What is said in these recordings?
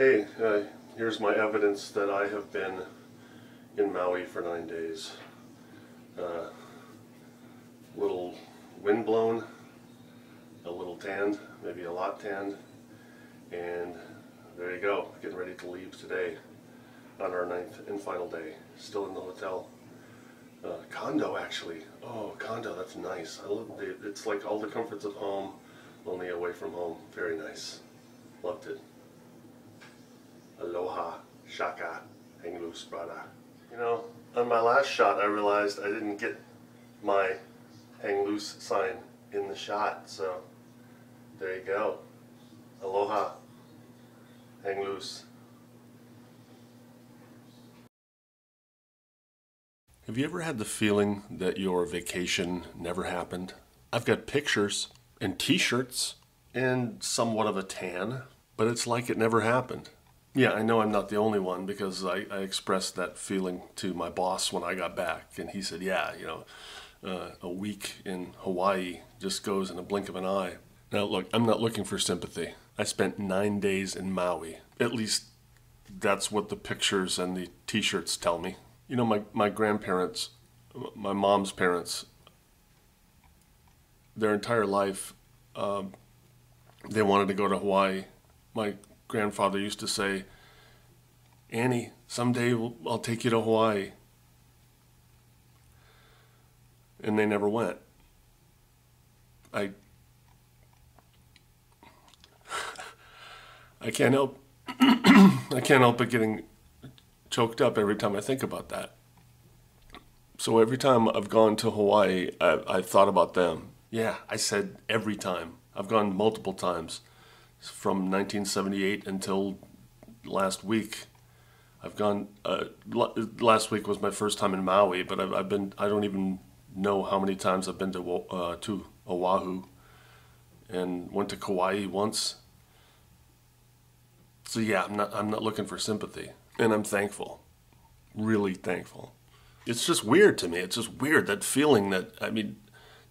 Hey, uh, here's my evidence that I have been in Maui for nine days. Uh, little windblown, a little tanned, maybe a lot tanned, and there you go, getting ready to leave today on our ninth and final day. Still in the hotel. Uh, condo actually. Oh, condo, that's nice. It. It's like all the comforts of home, only away from home. Very nice. Loved it. Shaka, loose, brother. You know, on my last shot, I realized I didn't get my hang loose sign in the shot, so there you go. Aloha, hang loose. Have you ever had the feeling that your vacation never happened? I've got pictures and t shirts and somewhat of a tan, but it's like it never happened. Yeah, I know I'm not the only one because I, I, expressed that feeling to my boss when I got back, and he said, "Yeah, you know, uh, a week in Hawaii just goes in a blink of an eye." Now, look, I'm not looking for sympathy. I spent nine days in Maui. At least that's what the pictures and the T-shirts tell me. You know, my my grandparents, my mom's parents, their entire life, um, they wanted to go to Hawaii. My grandfather used to say, Annie, someday I'll take you to Hawaii. And they never went. I I can't help I can't help but getting choked up every time I think about that. So every time I've gone to Hawaii, I, I thought about them. Yeah, I said every time. I've gone multiple times from 1978 until last week. I've gone. Uh, last week was my first time in Maui, but I've, I've, been. I don't even know how many times I've been to uh, to Oahu, and went to Kauai once. So yeah, I'm not. I'm not looking for sympathy, and I'm thankful, really thankful. It's just weird to me. It's just weird that feeling that I mean,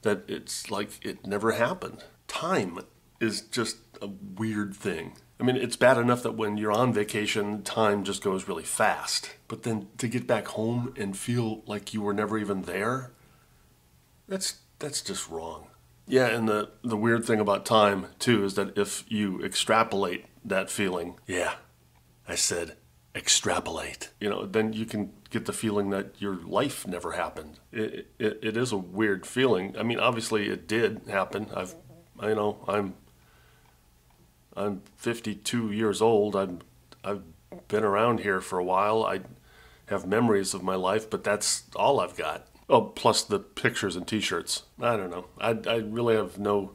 that it's like it never happened. Time is just a weird thing. I mean, it's bad enough that when you're on vacation, time just goes really fast. But then to get back home and feel like you were never even there, that's that's just wrong. Yeah, and the the weird thing about time too is that if you extrapolate that feeling, yeah, I said extrapolate. You know, then you can get the feeling that your life never happened. It, it, it is a weird feeling. I mean, obviously it did happen. I've, I know, I'm I'm 52 years old. I'm, I've been around here for a while. I have memories of my life, but that's all I've got. Oh, plus the pictures and T-shirts. I don't know. I, I really have no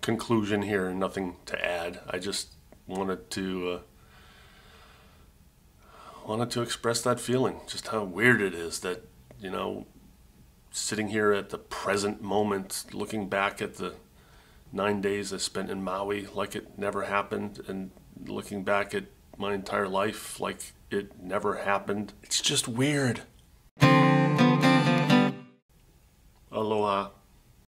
conclusion here, and nothing to add. I just wanted to uh, wanted to express that feeling, just how weird it is that you know, sitting here at the present moment, looking back at the nine days I spent in Maui like it never happened, and looking back at my entire life like it never happened. It's just weird.